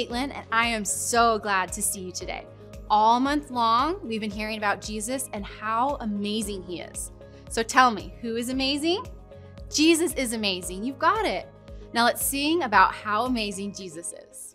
Caitlin, and I am so glad to see you today. All month long, we've been hearing about Jesus and how amazing he is. So tell me, who is amazing? Jesus is amazing. You've got it. Now let's sing about how amazing Jesus is.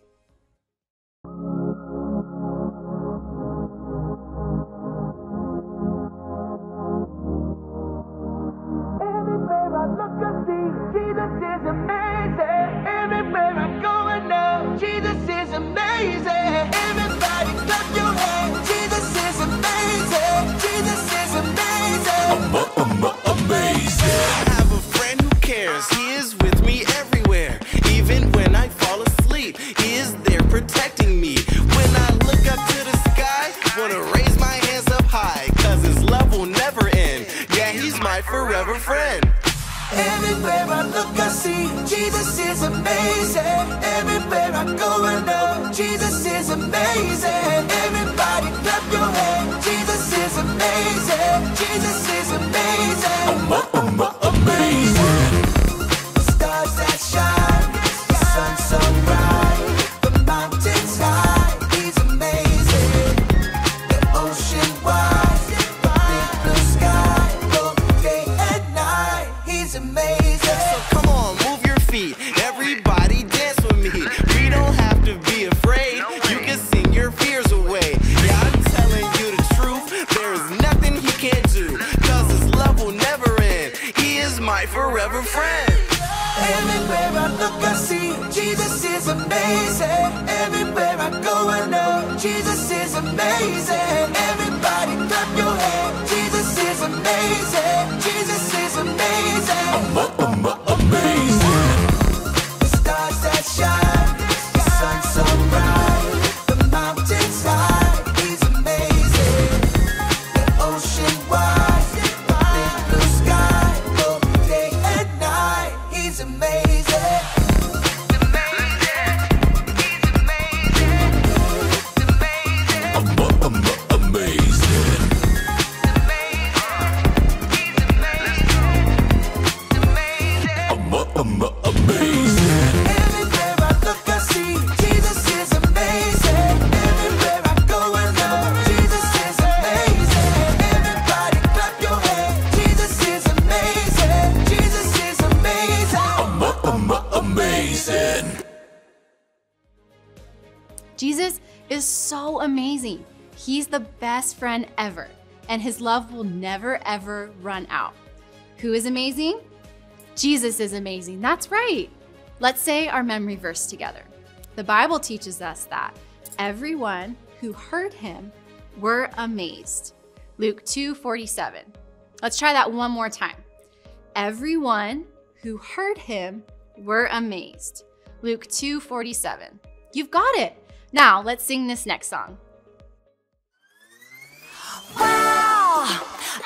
Jesus is amazing. Everybody clap your hands. Jesus is amazing. Jesus is amazing. Jesus is amazing. Jesus is so amazing. He's the best friend ever, and his love will never, ever run out. Who is amazing? Jesus is amazing. That's right. Let's say our memory verse together. The Bible teaches us that everyone who heard him were amazed. Luke 2 47. Let's try that one more time. Everyone who heard him were amazed. Luke 2 47. You've got it. Now let's sing this next song. Wow!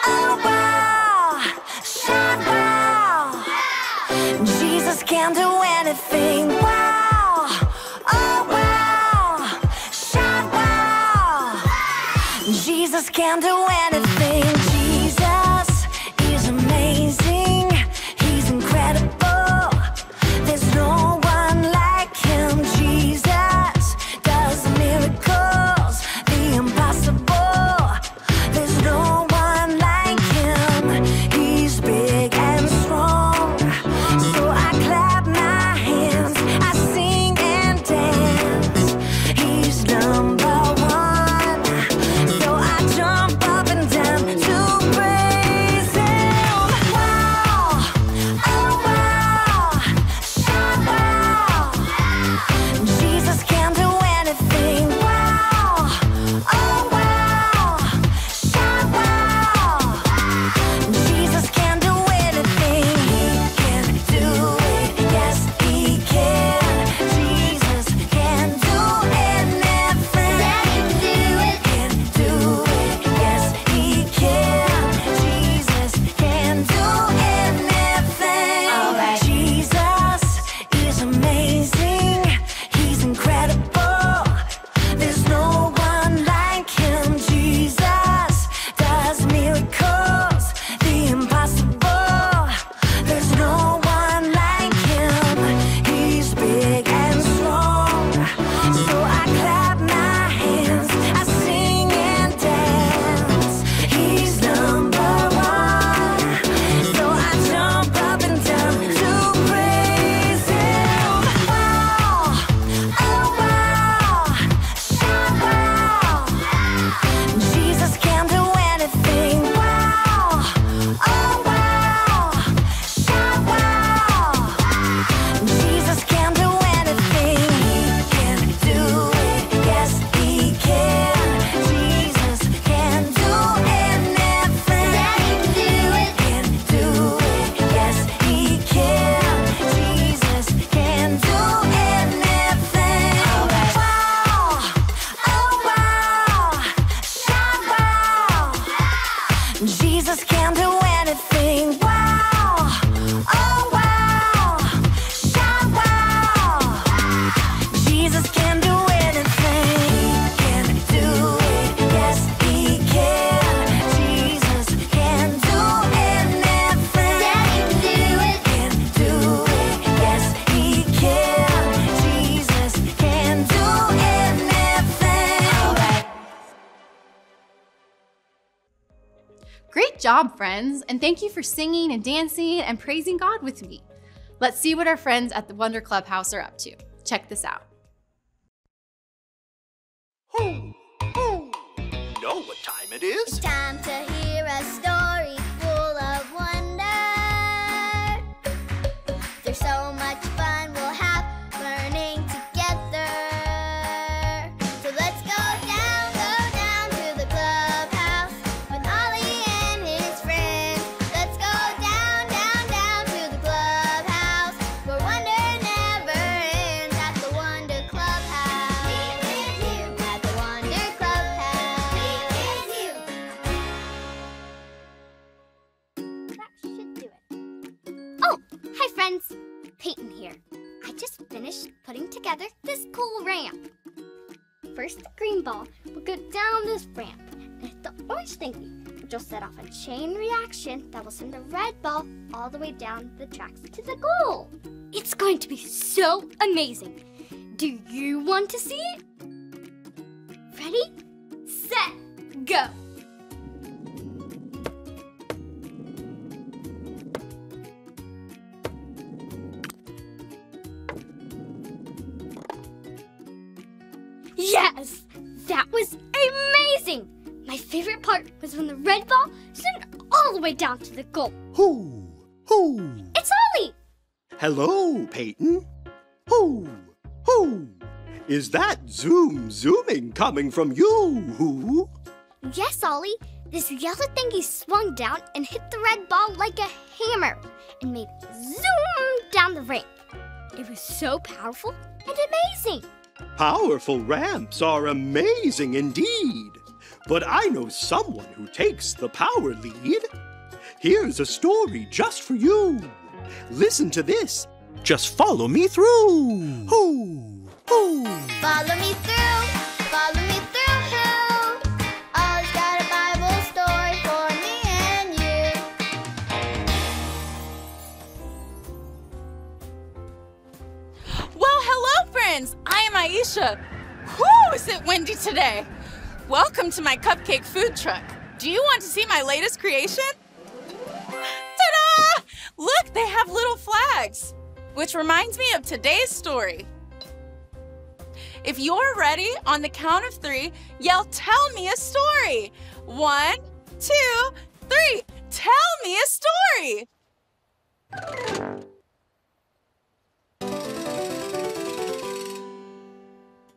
Oh wow! Shout wow! Jesus can do anything. Wow! Oh wow! Shout wow! Jesus can do anything. Job, friends, and thank you for singing and dancing and praising God with me. Let's see what our friends at the Wonder Clubhouse are up to. Check this out. Who? Who? You know what time it is? It's time to hear a story putting together this cool ramp. First, the green ball will go down this ramp and hit the orange thingy, which will set off a chain reaction that will send the red ball all the way down the tracks to the goal. It's going to be so amazing. Do you want to see it? Ready, Yes, that was amazing. My favorite part was when the red ball sent all the way down to the goal. Who? Who? It's Ollie. Hello, Peyton. Who? Who? Is that zoom zooming coming from you? Who? Yes, Ollie. This yellow thingy swung down and hit the red ball like a hammer and made zoom down the ramp. It was so powerful and amazing. Powerful ramps are amazing indeed. But I know someone who takes the power lead. Here's a story just for you. Listen to this. Just follow me through. Follow me through, follow me Aisha. Whoo, is it windy today? Welcome to my cupcake food truck. Do you want to see my latest creation? Ta-da! Look, they have little flags, which reminds me of today's story. If you're ready, on the count of three, yell, Tell me a story. One, two, three. Tell me a story.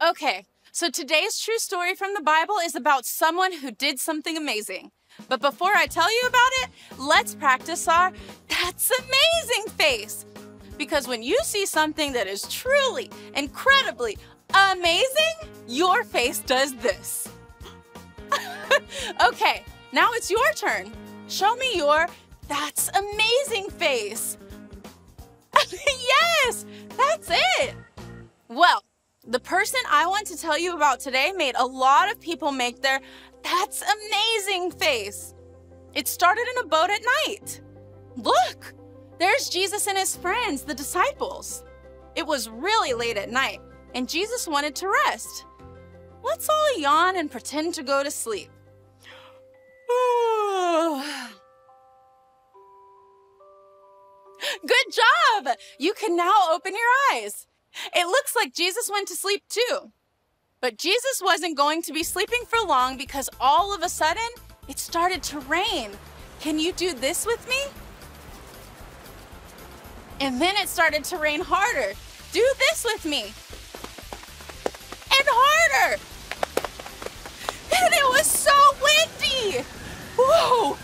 Okay, so today's true story from the Bible is about someone who did something amazing. But before I tell you about it, let's practice our That's Amazing face. Because when you see something that is truly, incredibly amazing, your face does this. okay, now it's your turn. Show me your That's Amazing face. yes, that's it. Well, the person I want to tell you about today made a lot of people make their that's amazing face. It started in a boat at night. Look, there's Jesus and his friends, the disciples. It was really late at night, and Jesus wanted to rest. Let's all yawn and pretend to go to sleep. Good job! You can now open your eyes. It looks like Jesus went to sleep too. But Jesus wasn't going to be sleeping for long because all of a sudden it started to rain. Can you do this with me? And then it started to rain harder. Do this with me. And harder. And it was so windy. Whoa.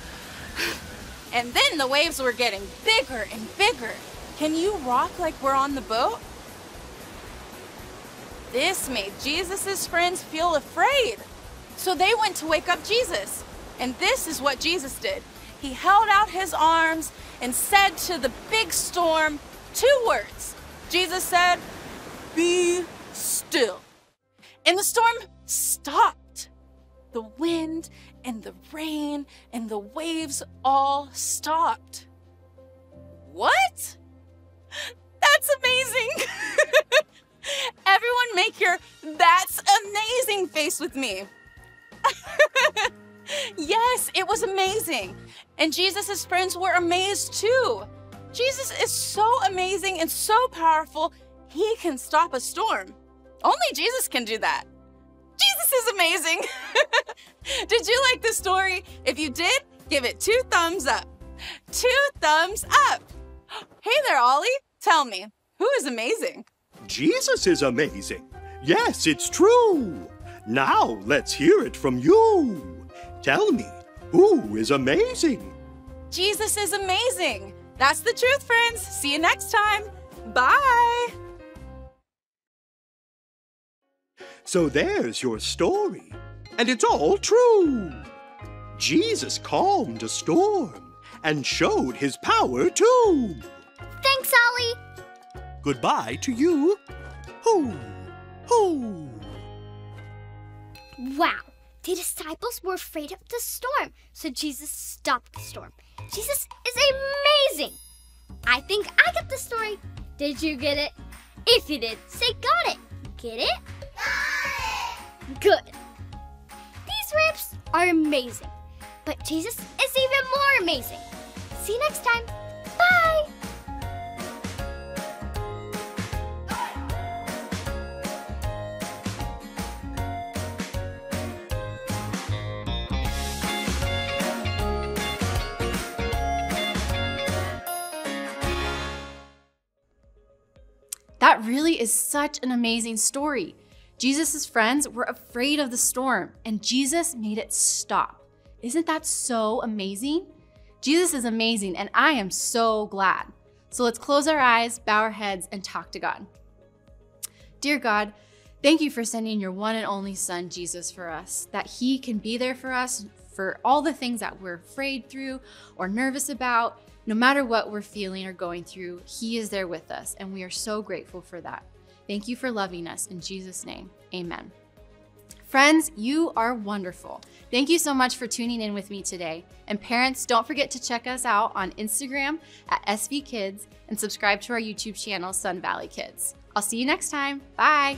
And then the waves were getting bigger and bigger. Can you rock like we're on the boat? This made Jesus' friends feel afraid. So they went to wake up Jesus. And this is what Jesus did. He held out his arms and said to the big storm two words. Jesus said, Be still. And the storm stopped. The wind and the rain and the waves all stopped. What? That's amazing. face with me. yes, it was amazing. And Jesus' friends were amazed too. Jesus is so amazing and so powerful, he can stop a storm. Only Jesus can do that. Jesus is amazing. did you like the story? If you did, give it two thumbs up. Two thumbs up. Hey there, Ollie. Tell me, who is amazing? Jesus is amazing. Yes, it's true. Now let's hear it from you. Tell me, who is amazing? Jesus is amazing. That's the truth, friends. See you next time. Bye. So there's your story. And it's all true. Jesus calmed a storm and showed his power too. Thanks, Ollie. Goodbye to you. Hoo, hoo. Wow. The disciples were afraid of the storm, so Jesus stopped the storm. Jesus is amazing. I think I got the story. Did you get it? If you did, say got it. Get it? Got it. Good. These ramps are amazing, but Jesus is even more amazing. See you next time. Really is such an amazing story. Jesus' friends were afraid of the storm, and Jesus made it stop. Isn't that so amazing? Jesus is amazing, and I am so glad. So let's close our eyes, bow our heads, and talk to God. Dear God, thank you for sending your one and only Son, Jesus, for us, that He can be there for us for all the things that we're afraid through or nervous about. No matter what we're feeling or going through, He is there with us, and we are so grateful for that. Thank you for loving us. In Jesus' name, amen. Friends, you are wonderful. Thank you so much for tuning in with me today. And parents, don't forget to check us out on Instagram at SV Kids and subscribe to our YouTube channel, Sun Valley Kids. I'll see you next time. Bye.